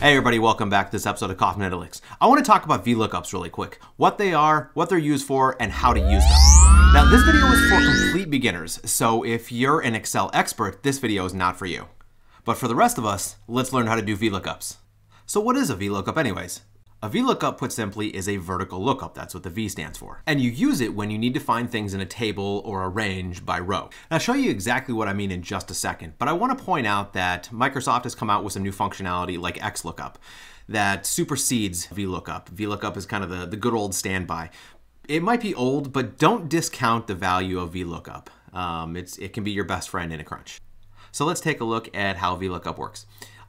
Hey everybody, welcome back to this episode of Kauffman Analytics. I want to talk about VLOOKUPs really quick. What they are, what they're used for, and how to use them. Now this video is for complete beginners, so if you're an Excel expert, this video is not for you. But for the rest of us, let's learn how to do VLOOKUPs. So what is a VLOOKUP anyways? A VLOOKUP, put simply, is a vertical lookup. That's what the V stands for. And you use it when you need to find things in a table or a range by row. And I'll show you exactly what I mean in just a second, but I want to point out that Microsoft has come out with some new functionality like XLOOKUP that supersedes VLOOKUP. VLOOKUP is kind of the, the good old standby. It might be old, but don't discount the value of VLOOKUP. Um, it's, it can be your best friend in a crunch. So let's take a look at how VLOOKUP works.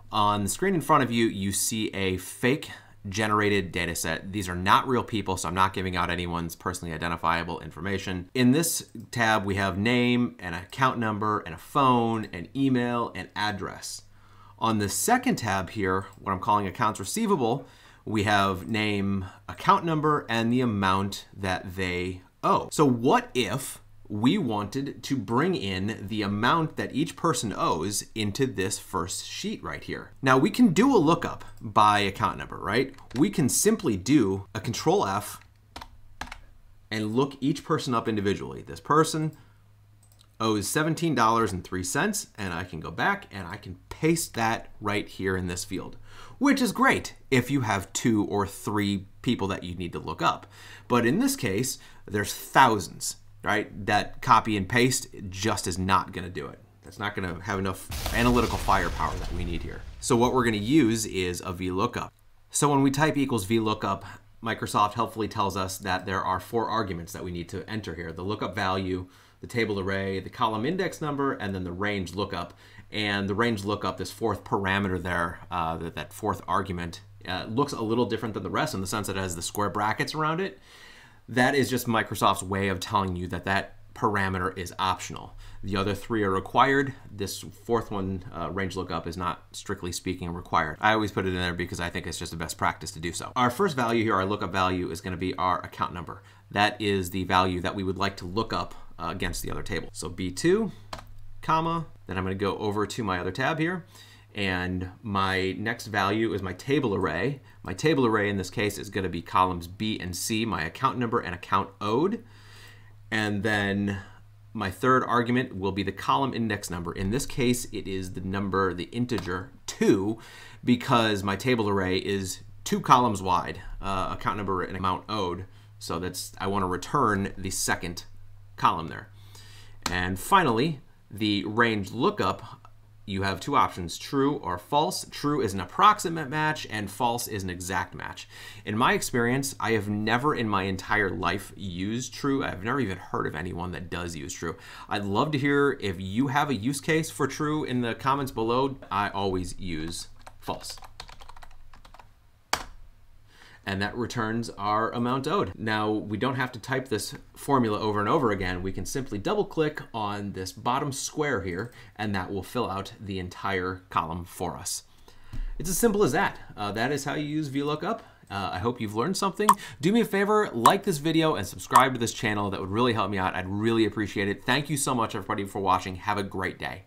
On the screen in front of you, you see a fake generated data set. These are not real people, so I'm not giving out anyone's personally identifiable information. In this tab, we have name, an account number, and a phone, an email, and address. On the second tab here, what I'm calling accounts receivable, we have name, account number, and the amount that they owe. So what if we wanted to bring in the amount that each person owes into this first sheet right here. Now we can do a lookup by account number, right? We can simply do a control F and look each person up individually. This person owes $17.03 and I can go back and I can paste that right here in this field, which is great if you have two or three people that you need to look up. But in this case, there's thousands right? That copy and paste just is not going to do it. That's not going to have enough analytical firepower that we need here. So what we're going to use is a VLOOKUP. So when we type equals VLOOKUP, Microsoft helpfully tells us that there are four arguments that we need to enter here. The lookup value, the table array, the column index number, and then the range lookup. And the range lookup, this fourth parameter there, uh, that, that fourth argument, uh, looks a little different than the rest in the sense that it has the square brackets around it that is just Microsoft's way of telling you that that parameter is optional. The other three are required. This fourth one, uh, range lookup, is not strictly speaking required. I always put it in there because I think it's just the best practice to do so. Our first value here, our lookup value, is going to be our account number. That is the value that we would like to look up uh, against the other table. So B2, comma, then I'm going to go over to my other tab here and my next value is my table array. My table array in this case is going to be columns B and C, my account number and account owed. And then my third argument will be the column index number. In this case, it is the number, the integer 2, because my table array is two columns wide, uh, account number and amount owed. So that's I want to return the second column there. And finally, the range lookup you have two options, true or false. True is an approximate match and false is an exact match. In my experience, I have never in my entire life used true. I've never even heard of anyone that does use true. I'd love to hear if you have a use case for true in the comments below. I always use false and that returns our amount owed. Now, we don't have to type this formula over and over again. We can simply double click on this bottom square here, and that will fill out the entire column for us. It's as simple as that. Uh, that is how you use VLOOKUP. Uh, I hope you've learned something. Do me a favor, like this video and subscribe to this channel. That would really help me out. I'd really appreciate it. Thank you so much, everybody, for watching. Have a great day.